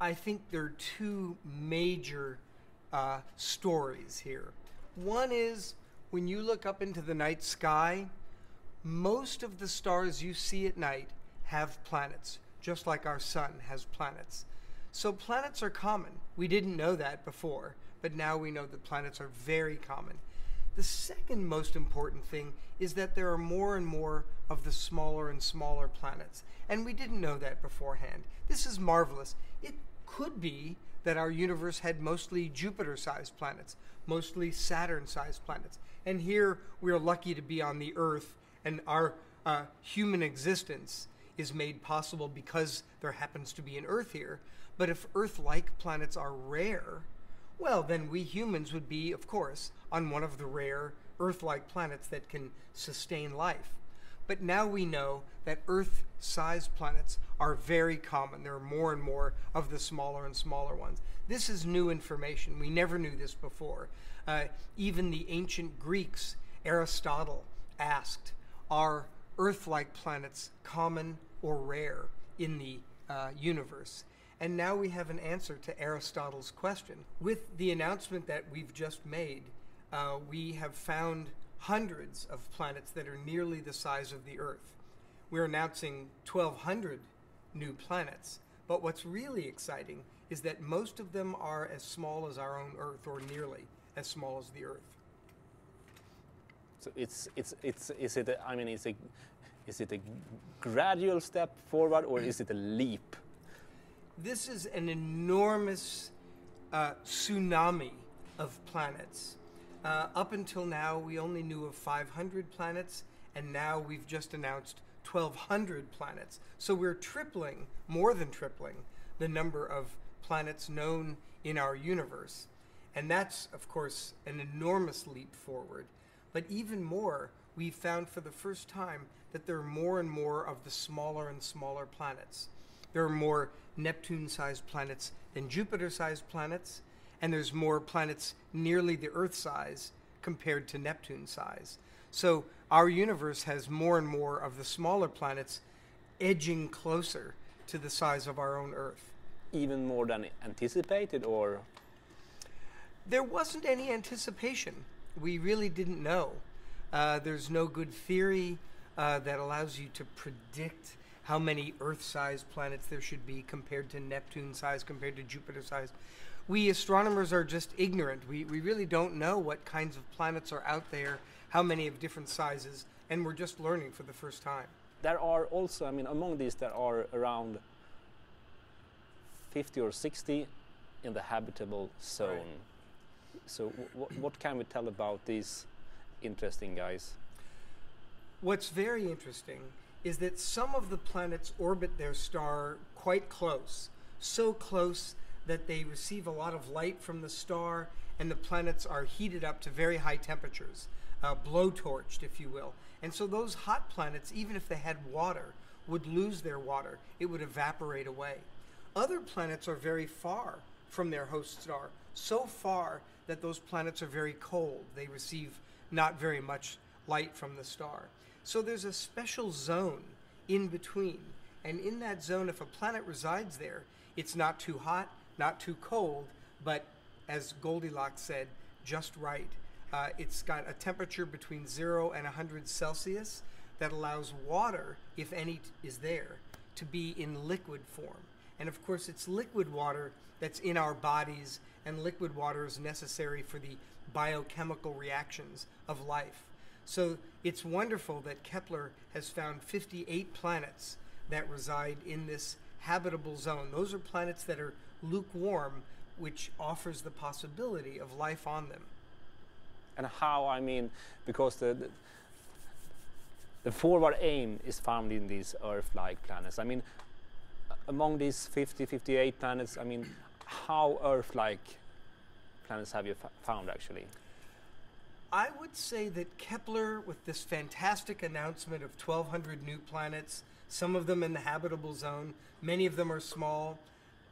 I think there are two major uh, stories here. One is when you look up into the night sky, most of the stars you see at night have planets, just like our sun has planets. So planets are common. We didn't know that before, but now we know that planets are very common. The second most important thing is that there are more and more of the smaller and smaller planets. And we didn't know that beforehand. This is marvelous. It could be that our universe had mostly Jupiter sized planets, mostly Saturn sized planets. And here we're lucky to be on the Earth, and our uh, human existence is made possible because there happens to be an Earth here. But if Earth like planets are rare, well, then we humans would be, of course, on one of the rare Earth like planets that can sustain life. But now we know that Earth sized planets are very common. There are more and more of the smaller and smaller ones. This is new information. We never knew this before. Uh, even the ancient Greeks, Aristotle asked, Are Earth like planets common or rare in the uh, universe? And now we have an answer to Aristotle's question. With the announcement that we've just made, uh, we have found hundreds of planets that are nearly the size of the Earth. We're announcing 1,200 new planets, but what's really exciting is that most of them are as small as our own Earth, or nearly as small as the Earth. So it's it's it's is it a, I mean is it is it a gradual step forward or is it a leap? This is an enormous uh, tsunami of planets. Uh, up until now, we only knew of 500 planets, and now we've just announced 1,200 planets. So we're tripling, more than tripling, the number of planets known in our universe. And that's, of course, an enormous leap forward. But even more, we found for the first time that there are more and more of the smaller and smaller planets. There are more Neptune sized planets than Jupiter sized planets, and there's more planets nearly the Earth size compared to Neptune size. So our universe has more and more of the smaller planets edging closer to the size of our own Earth. Even more than anticipated, or? There wasn't any anticipation. We really didn't know. Uh, there's no good theory uh, that allows you to predict how many Earth sized planets there should be compared to Neptune-sized, compared to Jupiter-sized. we astronomers are just ignorant. We, we really don't know what kinds of planets are out there, how many of different sizes, and we're just learning for the first time. There are also, I mean, among these, there are around 50 or 60 in the habitable zone. Right. So, what can we tell about these interesting guys? What's very interesting is that some of the planets orbit their star quite close, so close that they receive a lot of light from the star, and the planets are heated up to very high temperatures, uh, blowtorched, if you will. And so those hot planets, even if they had water, would lose their water. It would evaporate away. Other planets are very far from their host star, so far that those planets are very cold. They receive not very much light from the star. So there's a special zone in between. And in that zone, if a planet resides there, it's not too hot, not too cold, but as Goldilocks said, just right. Uh, it's got a temperature between 0 and 100 Celsius that allows water, if any is there, to be in liquid form. And of course, it's liquid water that's in our bodies, and liquid water is necessary for the biochemical reactions of life. So it's wonderful that Kepler has found 58 planets that reside in this habitable zone. Those are planets that are lukewarm, which offers the possibility of life on them. And how, I mean, because the, the, the forward aim is found in these Earth like planets. I mean, among these 50, 58 planets, I mean, how Earth like planets have you found actually? Would say that Kepler, with this fantastic announcement of 1,200 new planets, some of them in the habitable zone, many of them are small,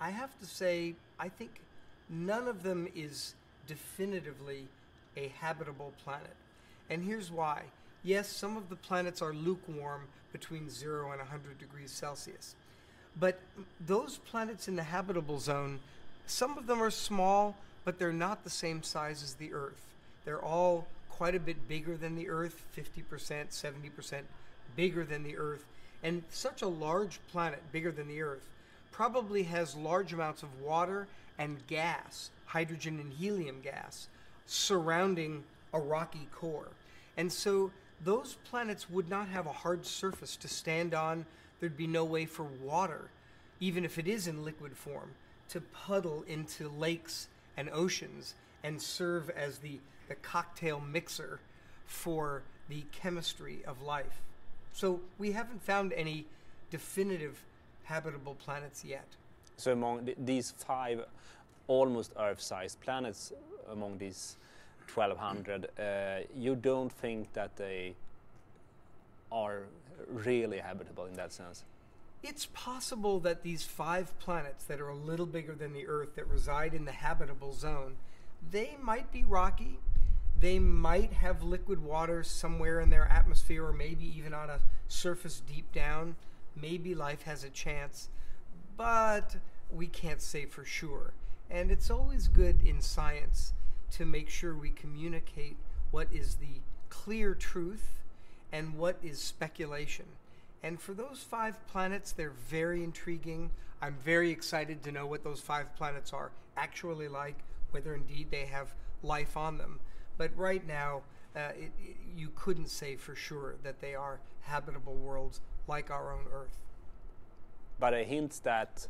I have to say, I think none of them is definitively a habitable planet. And here's why. Yes, some of the planets are lukewarm between 0 and 100 degrees Celsius. But those planets in the habitable zone, some of them are small, but they're not the same size as the Earth. They're all quite a bit bigger than the Earth 50%, 70% bigger than the Earth. And such a large planet, bigger than the Earth, probably has large amounts of water and gas, hydrogen and helium gas, surrounding a rocky core. And so those planets would not have a hard surface to stand on. There'd be no way for water, even if it is in liquid form, to puddle into lakes and oceans and serve as the, the cocktail mixer for the chemistry of life. So we haven't found any definitive habitable planets yet. So among th these five almost Earth-sized planets, among these 1200, uh, you don't think that they are really habitable in that sense? It's possible that these five planets that are a little bigger than the Earth that reside in the habitable zone, they might be rocky. They might have liquid water somewhere in their atmosphere or maybe even on a surface deep down. Maybe life has a chance, but we can't say for sure. And it's always good in science to make sure we communicate what is the clear truth and what is speculation. And for those five planets, they're very intriguing. I'm very excited to know what those five planets are actually like, whether indeed they have life on them. But right now, uh, it, it, you couldn't say for sure that they are habitable worlds like our own Earth. But a hint that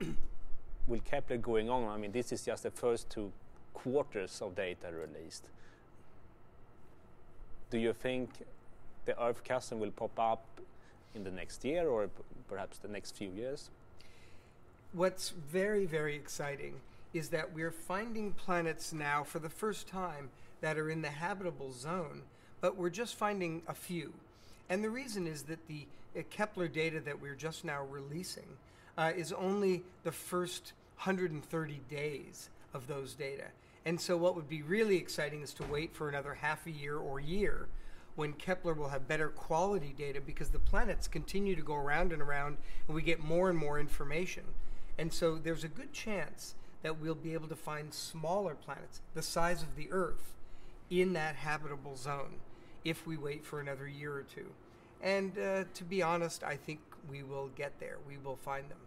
with Kepler going on, I mean, this is just the first two quarters of data released. Do you think the Earth chasm will pop up in the next year or perhaps the next few years? What's very, very exciting is that we're finding planets now for the first time that are in the habitable zone, but we're just finding a few. And the reason is that the uh, Kepler data that we're just now releasing uh, is only the first 130 days of those data. And so, what would be really exciting is to wait for another half a year or year when Kepler will have better quality data because the planets continue to go around and around and we get more and more information. And so, there's a good chance that we'll be able to find smaller planets, the size of the Earth, in that habitable zone if we wait for another year or two. And uh, to be honest, I think we will get there. We will find them.